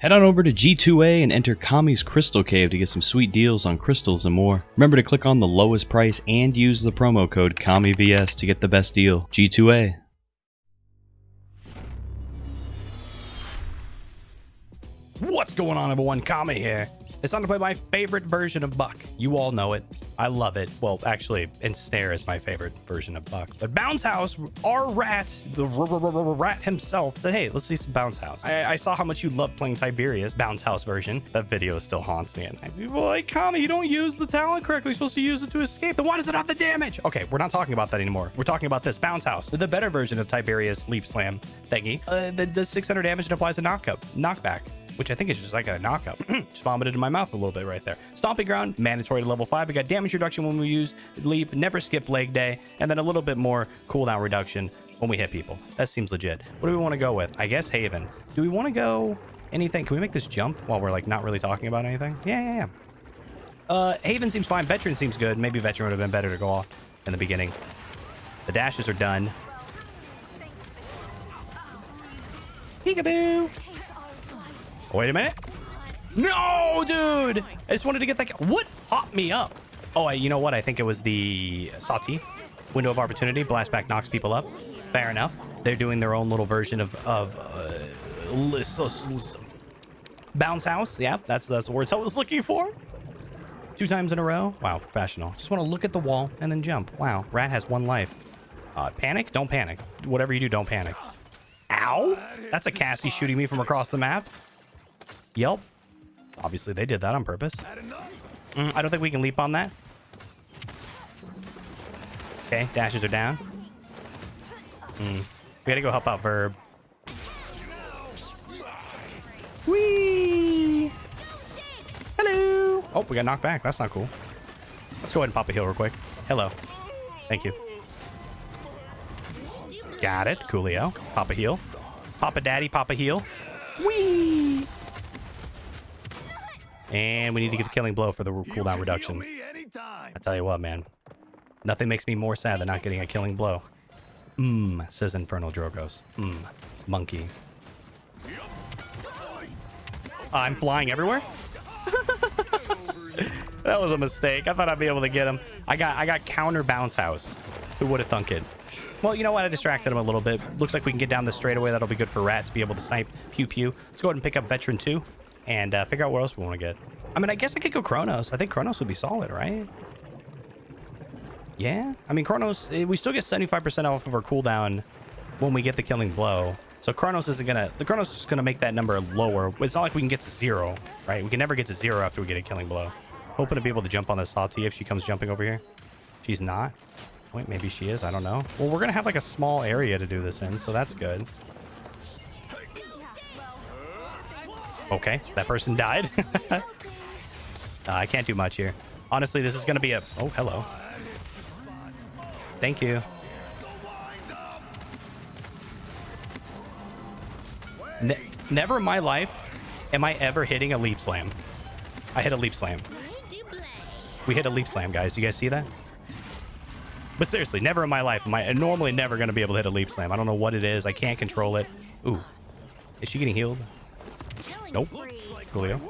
Head on over to G2A and enter Kami's Crystal Cave to get some sweet deals on crystals and more. Remember to click on the lowest price and use the promo code KamiVS to get the best deal. G2A. What's going on, everyone? Kami here. It's time to play my favorite version of Buck. You all know it. I love it. Well, actually, Ensnare is my favorite version of Buck. But Bounce House, our rat, the rat himself, said, hey, let's see some Bounce House. I, I saw how much you love playing Tiberius Bounce House version. That video still haunts me. And I, people like, Kami, you don't use the talent correctly. You're supposed to use it to escape. Then why does it have the damage? Okay, we're not talking about that anymore. We're talking about this Bounce House, the better version of Tiberius Leap Slam thingy. Uh, that does 600 damage and applies a knockup, knockback which I think is just like a knockout. just vomited in my mouth a little bit right there. Stomping ground, mandatory to level five. We got damage reduction when we use leap, never skip leg day, and then a little bit more cooldown reduction when we hit people. That seems legit. What do we want to go with? I guess Haven. Do we want to go anything? Can we make this jump while we're like not really talking about anything? Yeah, yeah, yeah. Uh, Haven seems fine. Veteran seems good. Maybe Veteran would have been better to go off in the beginning. The dashes are done. Peekaboo. Wait a minute. No, dude. I just wanted to get that. What popped me up? Oh, I, you know what? I think it was the Sati window of opportunity. Blastback knocks people up. Fair enough. They're doing their own little version of of uh, bounce house. Yeah, that's that's the words I was looking for. Two times in a row. Wow, professional. Just want to look at the wall and then jump. Wow, rat has one life. Uh, panic? Don't panic. Whatever you do, don't panic. Ow! That's a Cassie shooting me from across the map. Yelp. Obviously, they did that on purpose. Mm, I don't think we can leap on that. Okay, dashes are down. Mm. We gotta go help out Verb. Whee! Hello! Oh, we got knocked back. That's not cool. Let's go ahead and pop a heal real quick. Hello. Thank you. Got it. Coolio. Pop a heal. Papa daddy, pop a heal. Whee! And we need to get the killing blow for the cooldown reduction. I tell you what, man. Nothing makes me more sad than not getting a killing blow. Mmm, says Infernal Drogos. Mmm, monkey. I'm flying everywhere? that was a mistake. I thought I'd be able to get him. I got I got counter bounce house. Who would have thunk it? Well, you know what? I distracted him a little bit. Looks like we can get down this straightaway. That'll be good for Rat to be able to snipe pew pew. Let's go ahead and pick up Veteran 2 and uh, figure out what else we want to get. I mean, I guess I could go Chronos. I think Chronos would be solid, right? Yeah. I mean, Chronos, eh, we still get 75% off of our cooldown when we get the killing blow. So Chronos isn't going to... The Chronos is going to make that number lower. It's not like we can get to zero, right? We can never get to zero after we get a killing blow. Hoping to be able to jump on this Sati if she comes jumping over here. She's not. Wait, maybe she is. I don't know. Well, we're going to have like a small area to do this in, so that's good. Okay, that person died. uh, I can't do much here. Honestly, this is going to be a... Oh, hello. Thank you. Ne never in my life am I ever hitting a leap slam. I hit a leap slam. We hit a leap slam, guys. Do you guys see that? But seriously, never in my life am I normally never going to be able to hit a leap slam. I don't know what it is. I can't control it. Ooh. Is she getting healed? Nope. Like Coolio.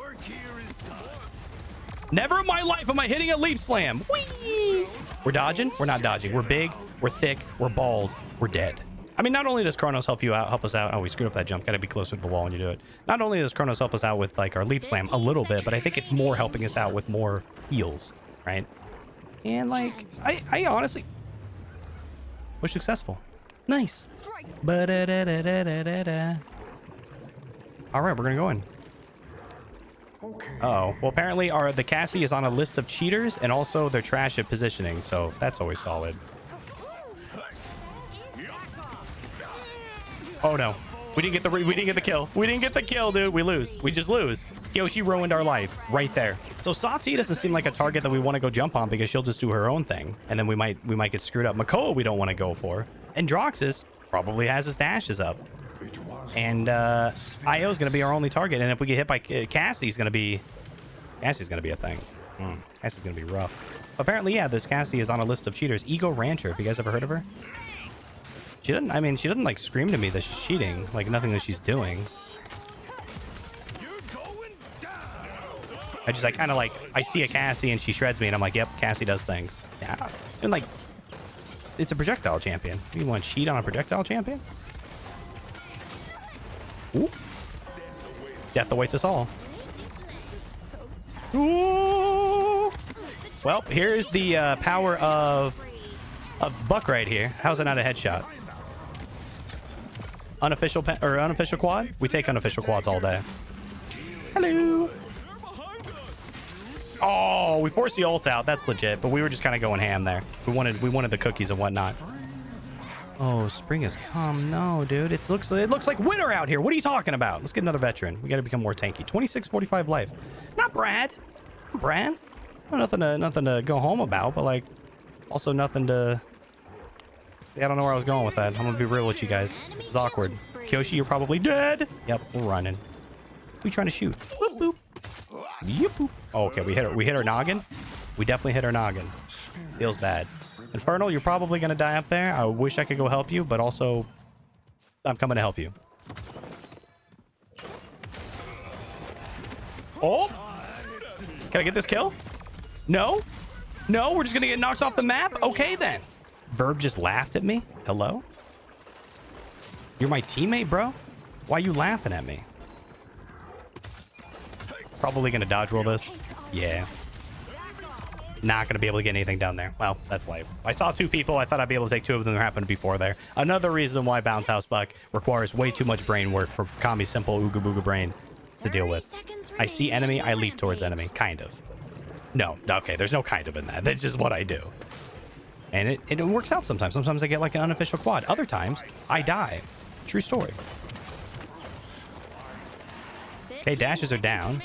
Never in my life am I hitting a leap slam. Whee! We're dodging. We're not dodging. We're big. We're thick. We're bald. We're dead. I mean, not only does Chronos help you out, help us out. Oh, we screwed up that jump. Got to be closer to the wall when you do it. Not only does Chronos help us out with like our leap slam a little bit, but I think it's more helping us out with more heals, right? And like, I, I honestly was successful. Nice. Ba-da-da-da-da-da-da. All right, we're gonna go in. Oh, well, apparently our the Cassie is on a list of cheaters, and also they're trash at positioning, so that's always solid. Oh no, we didn't get the we didn't get the kill. We didn't get the kill, dude. We lose. We just lose. Yo, she ruined our life right there. So Sati doesn't seem like a target that we want to go jump on because she'll just do her own thing, and then we might we might get screwed up. Makoa we don't want to go for, and Droxus probably has his dashes up. And uh, IO is going to be our only target. And if we get hit by uh, Cassie's going to be... Cassie's going to be a thing. Mm, Cassie's going to be rough. Apparently, yeah, this Cassie is on a list of cheaters. Ego Rancher. Have you guys ever heard of her? She doesn't... I mean, she doesn't, like, scream to me that she's cheating. Like, nothing that she's doing. I just, like, kind of like, I see a Cassie and she shreds me and I'm like, yep, Cassie does things. Yeah. And like, it's a projectile champion. You want to cheat on a projectile champion? Ooh. Death awaits us all. Ooh. Well, here's the uh, power of of Buck right here. How's it not a headshot? Unofficial or unofficial quad? We take unofficial quads all day. Hello. Oh, we forced the ult out. That's legit. But we were just kind of going ham there. We wanted we wanted the cookies and whatnot. Oh, spring has come. No, dude. It looks it looks like winter out here. What are you talking about? Let's get another veteran. We got to become more tanky. 2645 life. Not Brad. Brad. No, nothing to nothing to go home about, but like also nothing to yeah, I don't know where I was going with that. I'm gonna be real with you guys. This is awkward. Kyoshi, you're probably dead. Yep, we're running. You trying to shoot? Boop, boop. Yep. Oh, okay, we hit her. We hit her noggin. We definitely hit her noggin. Feels bad. Infernal, you're probably gonna die up there. I wish I could go help you, but also I'm coming to help you. Oh! Can I get this kill? No? No, we're just gonna get knocked off the map? Okay then. Verb just laughed at me? Hello? You're my teammate, bro? Why are you laughing at me? Probably gonna dodge roll this. Yeah. Not gonna be able to get anything down there. Well, that's life. I saw two people. I thought I'd be able to take two of them. There happened before there. Another reason why Bounce House Buck requires way too much brain work for Kami's simple Ooga Booga brain to deal with. I see enemy, I leap towards enemy. Kind of. No, okay, there's no kind of in that. That's just what I do. And it, it works out sometimes. Sometimes I get like an unofficial quad. Other times, I die. True story. Okay, dashes are down.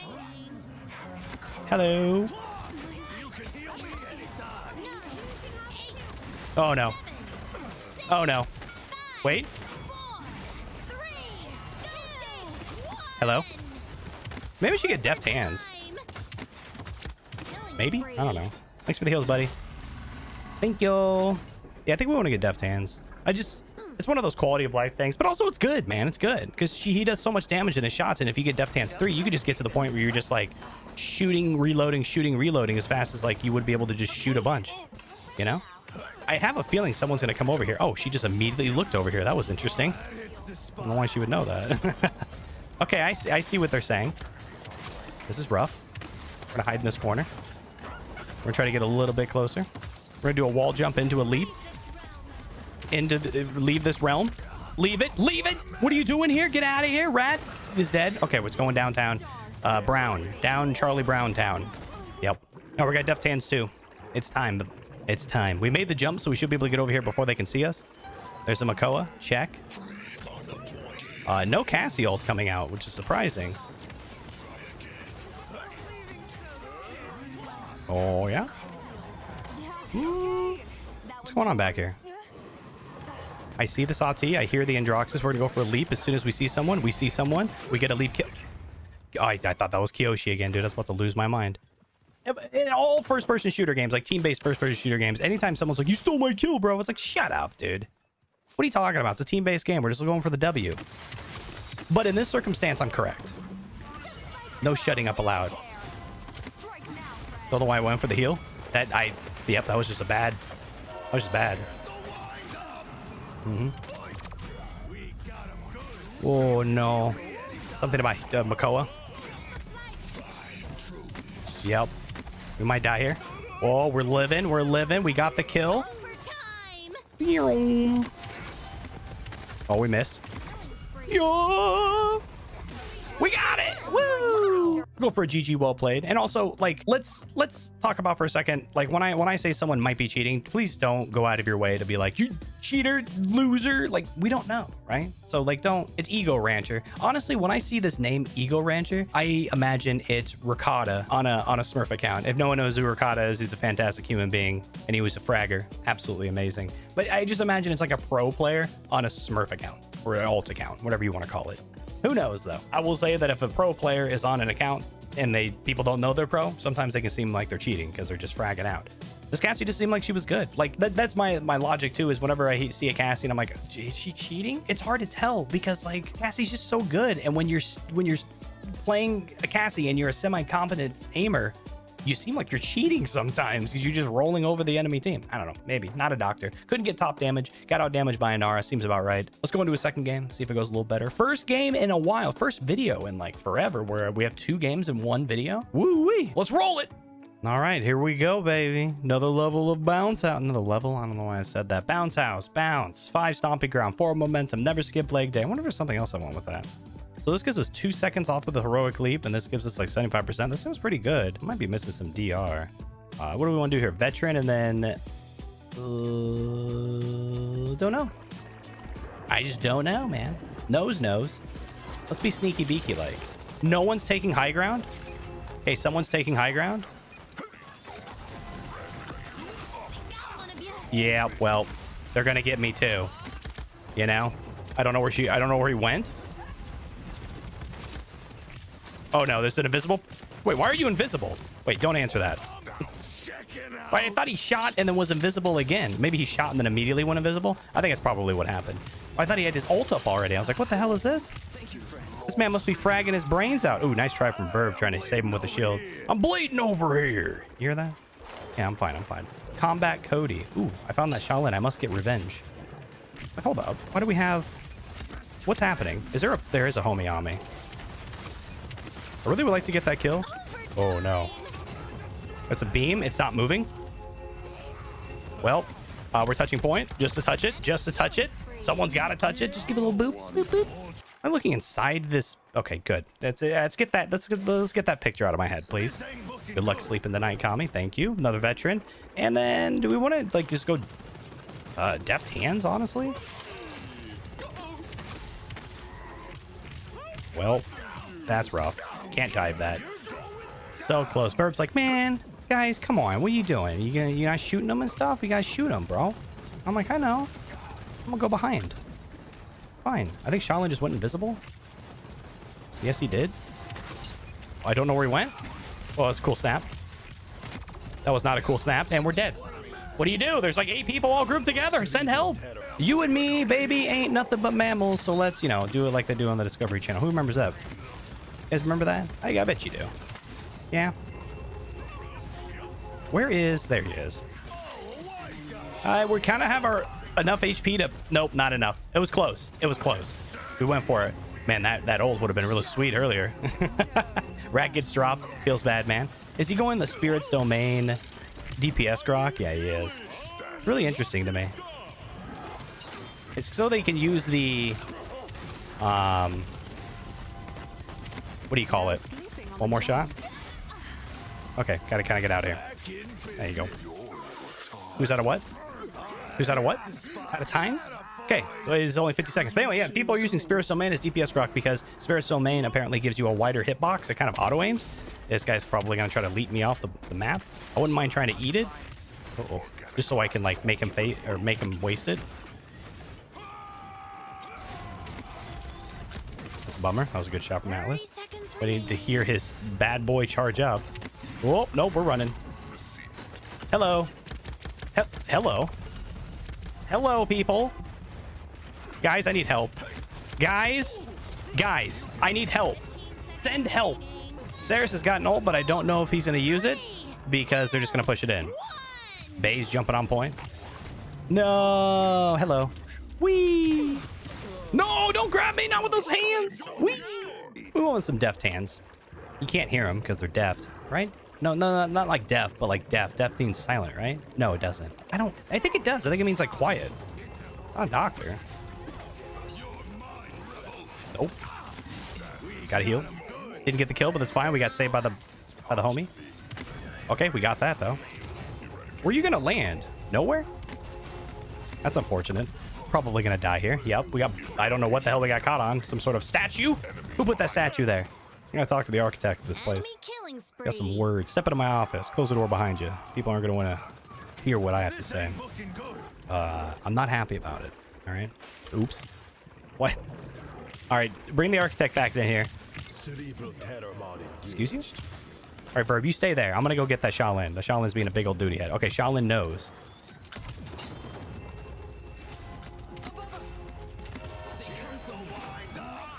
Hello. Oh, no. Oh, no. Wait. Hello? Maybe she get deft hands. Maybe? I don't know. Thanks for the heals, buddy. Thank you. Yeah, I think we want to get deft hands. I just... It's one of those quality of life things, but also it's good, man. It's good because she he does so much damage in his shots, and if you get Deft Hands 3, you could just get to the point where you're just like shooting, reloading, shooting, reloading as fast as like you would be able to just shoot a bunch, you know? I have a feeling someone's going to come over here. Oh, she just immediately looked over here. That was interesting. I don't know why she would know that. okay, I see, I see what they're saying. This is rough. We're going to hide in this corner. We're going to try to get a little bit closer. We're going to do a wall jump into a leap. Into the, leave this realm. Leave it. Leave it. What are you doing here? Get out of here. Rat is dead. Okay, what's going downtown? Uh, Brown. Down Charlie Brown town. Yep. Oh, we got deft hands too. It's time. It's time. We made the jump, so we should be able to get over here before they can see us. There's a Makoa. Check. Uh, no Cassie ult coming out, which is surprising. Oh, yeah? What's going on back here? I see the Sati. I hear the Androxus. We're going to go for a leap. As soon as we see someone, we see someone. We get a leap kill. Oh, I, I thought that was Kyoshi again, dude. I was about to lose my mind. In all first-person shooter games, like team-based first-person shooter games, anytime someone's like, you stole my kill, bro, it's like, shut up, dude. What are you talking about? It's a team-based game. We're just going for the W. But in this circumstance, I'm correct. No shutting up allowed. Don't know why I went for the heal. That, I, yep, that was just a bad, that was just bad. Mm-hmm. Oh, no. Something about uh, Makoa. Yep. We might die here. Oh, we're living. We're living. We got the kill. Oh, we missed. Yeah. We got it. Go for a GG well played. And also, like, let's let's talk about for a second. Like when I when I say someone might be cheating, please don't go out of your way to be like, you cheater, loser. Like, we don't know, right? So like don't it's Ego Rancher. Honestly, when I see this name Ego Rancher, I imagine it's Ricotta on a on a Smurf account. If no one knows who Ricotta is, he's a fantastic human being and he was a fragger. Absolutely amazing. But I just imagine it's like a pro player on a Smurf account or an alt account, whatever you want to call it. Who knows though? I will say that if a pro player is on an account and they people don't know they're pro, sometimes they can seem like they're cheating because they're just fragging out. This Cassie just seemed like she was good. Like that, that's my my logic too. Is whenever I see a Cassie and I'm like, is she cheating? It's hard to tell because like Cassie's just so good. And when you're when you're playing a Cassie and you're a semi-competent aimer, you seem like you're cheating sometimes because you're just rolling over the enemy team. I don't know. Maybe. Not a doctor. Couldn't get top damage. Got out damaged by Inara. Seems about right. Let's go into a second game. See if it goes a little better. First game in a while. First video in like forever where we have two games in one video. Woo-wee. Let's roll it. All right, here we go, baby. Another level of bounce out. Another level. I don't know why I said that. Bounce house, bounce, five stomping ground, four momentum, never skip leg day. I wonder if there's something else I want with that. So this gives us two seconds off of the heroic leap, and this gives us like 75%. This seems pretty good. Might be missing some DR. Uh, what do we want to do here? Veteran and then... Uh, don't know. I just don't know, man. Nose knows. Let's be sneaky beaky like. No one's taking high ground? Hey, someone's taking high ground? Yeah, well, they're gonna get me too. You know? I don't know where she I don't know where he went. Oh no, there's an invisible. Wait, why are you invisible? Wait, don't answer that. Wait, I thought he shot and then was invisible again. Maybe he shot and then immediately went invisible. I think that's probably what happened. I thought he had his ult up already. I was like, what the hell is this? This man must be fragging his brains out. Ooh, nice try from Verb trying to save him with a shield. I'm bleeding over here. You hear that? Yeah, I'm fine. I'm fine. Combat Cody. Ooh, I found that Sha Lin. I must get revenge. But hold up. Why do we have... What's happening? Is there a... There is a homie on me. I really would like to get that kill. Oh, no. It's a beam. It's not moving. Well, uh, we're touching point. Just to touch it. Just to touch it. Someone's got to touch it. Just give it a little boop. Boop, boop. I'm looking inside this. Okay, good. That's it. Let's get that. Let's get, let's get that picture out of my head, please. Good luck sleeping the night, Kami. Thank you. Another veteran. And then, do we want to like just go uh, deft hands? Honestly. Well, that's rough. Can't dive that. So close. Verb's like, man, guys, come on. What are you doing? You gonna you not shooting them and stuff? You guys shoot them, bro. I'm like, I know. I'm gonna go behind. Fine. I think Sha Lin just went invisible. Yes, he did. I don't know where he went. Oh, that's a cool snap. That was not a cool snap, and we're dead. What do you do? There's like eight people all grouped together. Send help. You and me, baby, ain't nothing but mammals. So let's, you know, do it like they do on the Discovery Channel. Who remembers that? Guys remember that? I, I bet you do. Yeah. Where is... There he is. Uh, we kind of have our enough HP to... Nope, not enough. It was close. It was close. We went for it. Man, that, that old would have been really sweet earlier. Rat gets dropped. Feels bad, man. Is he going the Spirit's Domain DPS Grohk? Yeah, he is. Really interesting to me. It's so they can use the... Um, what do you call it? One more shot? Okay, gotta kind of get out of here. There you go. Who's out of what? Who's out of what? Out of time? Okay, it's only 50 seconds. But anyway, yeah, people are using Spirit's Domain as DPS Grohk because Spirit's Domain apparently gives you a wider hitbox. It kind of auto aims. This guy's probably gonna try to leap me off the, the map. I wouldn't mind trying to eat it. Uh oh Just so I can like make him fade or make him waste it. That's a bummer. That was a good shot from Atlas. Need to hear his bad boy charge up. Oh, nope, we're running. Hello. He hello. Hello, people. Guys, I need help. Guys, guys, I need help. Send help. Seris has gotten old, but I don't know if he's going to use it because they're just going to push it in. Bay's jumping on point. No. Hello. Wee. No, don't grab me. Not with those hands. Wee. We want some deft hands. You can't hear them because they're deft, right? No, no, no, not like deaf, but like deaf. Deaf means silent, right? No, it doesn't. I don't. I think it does. I think it means like quiet. Not a doctor. Nope. Got to heal. Didn't get the kill, but that's fine. We got saved by the by the homie. Okay, we got that though. Where are you gonna land? Nowhere? That's unfortunate. Probably gonna die here. Yep, we got. I don't know what the hell we got caught on. Some sort of statue. Who put that statue there? I'm gonna talk to the architect of this place. Got some words. Step into my office. Close the door behind you. People aren't gonna want to hear what I have to say. Uh, I'm not happy about it. All right. Oops. What? All right. Bring the architect back in here. Excuse you? All right, Verb, you stay there. I'm gonna go get that Sha Lin. The Sha Lin's being a big old duty head. Okay, Sha Lin knows.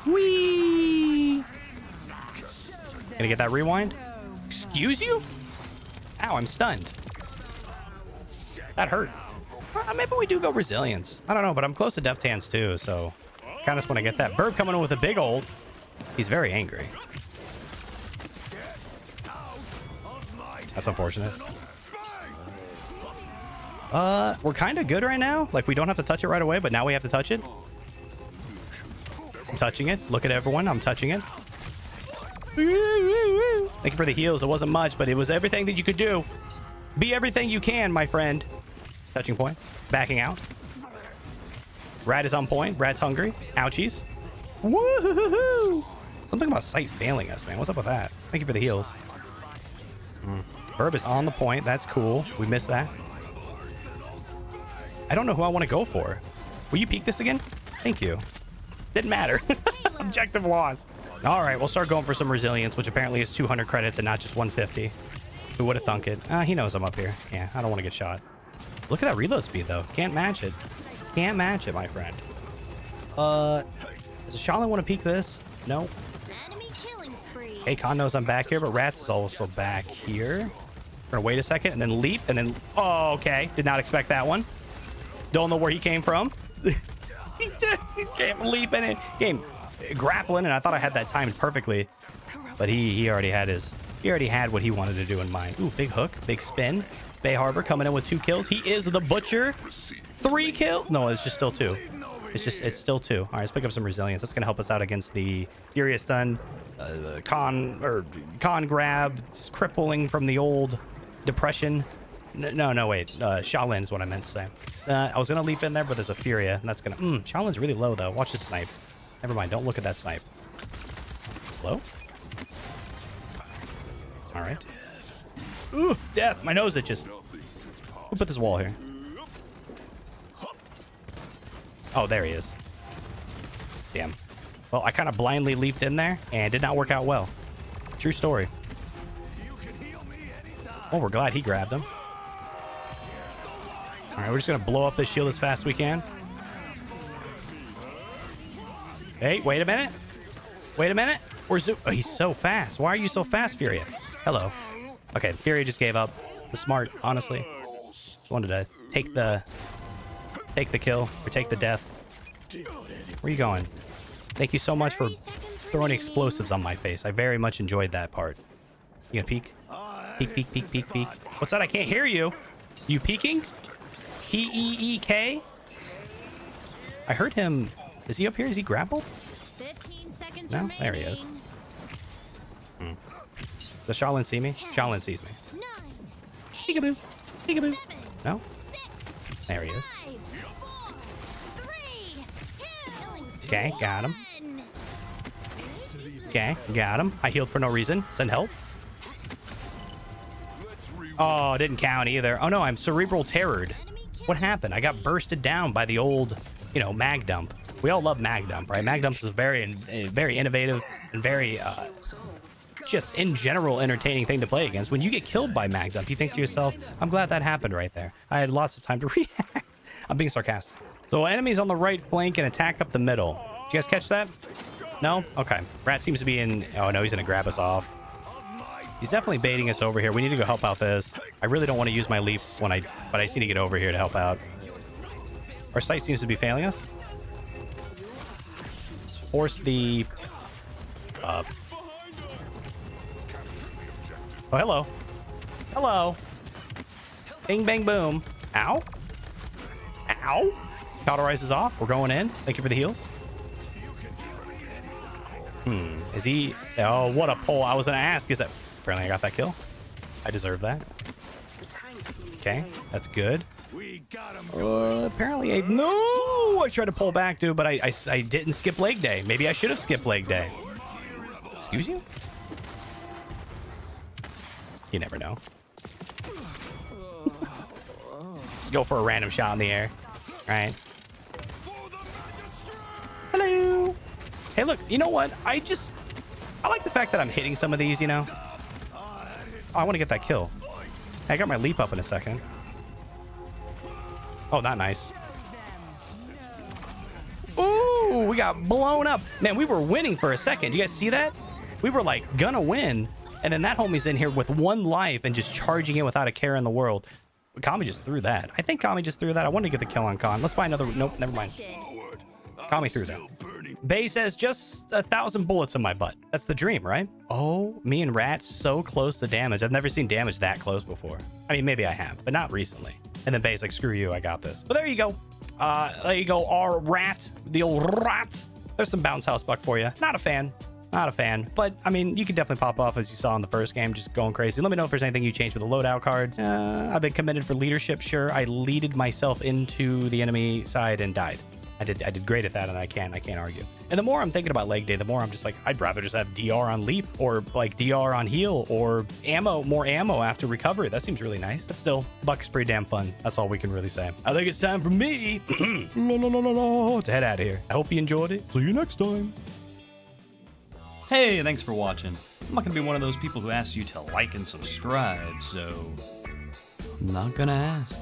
Whee! Gonna get that rewind? Excuse you? Ow, I'm stunned. That hurt. Uh, maybe we do go resilience. I don't know, but I'm close to Deft Hands too, so kind of just want to get that. Verb coming in with a big old. He's very angry. That's unfortunate. Uh, we're kind of good right now. Like, we don't have to touch it right away, but now we have to touch it. Touching it. Look at everyone. I'm touching it. Thank you for the heals. It wasn't much, but it was everything that you could do. Be everything you can, my friend. Touching point. Backing out. Rat is on point. Rat's hungry. Ouchies. Woohoo! Something about sight failing us, man. What's up with that? Thank you for the heals. Mm. Verb is on the point. That's cool. We missed that. I don't know who I want to go for. Will you peek this again? Thank you. Didn't matter. Objective loss. All right, we'll start going for some resilience, which apparently is 200 credits and not just 150. Who would have thunk it? Uh, he knows I'm up here. Yeah, I don't want to get shot. Look at that reload speed, though. Can't match it. Can't match it, my friend. Uh, does a Sha Lin want to peek this? No. Hey, Khan knows I'm back here, but Rats is also back here. We're gonna wait a second and then leap and then... Oh, okay. Did not expect that one. Don't know where he came from. he, came leaping and came grappling, and I thought I had that timed perfectly. But he he already had his he already had what he wanted to do in mind. Ooh, big hook, big spin. Bay Harbor coming in with two kills. He is the butcher. Three kills. No, it's just still two. It's just it's still two. All right, let's pick up some resilience. That's gonna help us out against the Furious Stun, uh, Khan or Khan grab, it's crippling from the old depression. No, no, wait. Uh, Sha Lin is what I meant to say. Uh, I was going to leap in there, but there's a Furia, and that's going to... Mm, Sha Lin's really low, though. Watch this snipe. Never mind. Don't look at that snipe. Low? All right. Ooh, death. My nose itches. Who put this wall here? Oh, there he is. Damn. Well, I kind of blindly leaped in there, and did not work out well. True story. Oh, we're glad he grabbed him. All right, we're just going to blow up this shield as fast as we can. Hey, wait a minute. Wait a minute. Where's it? Oh, he's so fast. Why are you so fast, Furia? Hello. Okay, Furia just gave up. The smart, honestly. Just wanted to take the take the kill or take the death. Where are you going? Thank you so much for throwing explosives on my face. I very much enjoyed that part. You gonna peek? Peek, peek, peek, peek, peek. What's that? I can't hear you. You peeking? P-E-E-K? I heard him. Is he up here? Is he grappled? 15 seconds No? Remaining. There he is. Hmm. Does Sha Lin see me? Sha Lin sees me. Peekaboo. Peekaboo. No? There he is. Okay, got him. Okay, got him. I healed for no reason. Send help. Oh, didn't count either. Oh no, I'm cerebral terrored. What happened? I got bursted down by the old, you know, mag dump. We all love mag dump, right? Mag dumps is very, eh, very innovative and very, uh, just in general entertaining thing to play against. When you get killed by mag dump, you think to yourself, "I'm glad that happened right there. I had lots of time to react." I'm being sarcastic. So enemies on the right flank and attack up the middle. Did you guys catch that? No? Okay. Rat seems to be in... Oh, no, he's going to grab us off. He's definitely baiting us over here. We need to go help out this. I really don't want to use my leap when I... But I just need to get over here to help out. Our sight seems to be failing us. Let's force the... Uh... Oh, hello. Hello. Bing, bang, boom. Ow. Ow. Cauterizes off. We're going in. Thank you for the heals. Hmm. Is he... Oh, what a pull. I was going to ask. Is that... Apparently I got that kill. I deserve that. Okay, that's good. Uh, apparently I... No! I tried to pull back, dude, but I, I, I didn't skip leg day. Maybe I should have skipped leg day. Excuse you? You never know. Let's go for a random shot in the air. Right. Hello. Hey, look, you know what? I just... I like the fact that I'm hitting some of these, you know? Oh, I want to get that kill. I got my leap up in a second. Oh, not nice. Ooh, we got blown up. Man, we were winning for a second. You guys see that? We We were like gonna win, and then that homie's in here with one life and just charging in without a care in the world. Kami just threw that. I think Kami just threw that. I wanted to get the kill on Khan. Let's buy another. Nope, never mind. Kami threw that. Bay says just a thousand bullets in my butt. That's the dream, right? Oh, me and Rat so close to damage. I've never seen damage that close before. I mean, maybe I have, but not recently. And then Bay's like, screw you, I got this. But there you go. Uh, there you go, our Rat, the old Rat. There's some bounce house buck for you. Not a fan. Not a fan, but I mean, you can definitely pop off as you saw in the first game, just going crazy. Let me know if there's anything you changed with the loadout cards. Uh, I've been committed for leadership, sure. I leaded myself into the enemy side and died. I did I did great at that, and I can't I can't argue. And the more I'm thinking about leg day, the more I'm just like I'd rather just have DR on leap or like DR on heal or ammo, more ammo after recovery. That seems really nice. But still, Buck is pretty damn fun. That's all we can really say. I think it's time for me no, no, no, to head out of here. I hope you enjoyed it. See you next time. Hey, thanks for watching. I'm not gonna be one of those people who asks you to like and subscribe, so. I'm not gonna ask.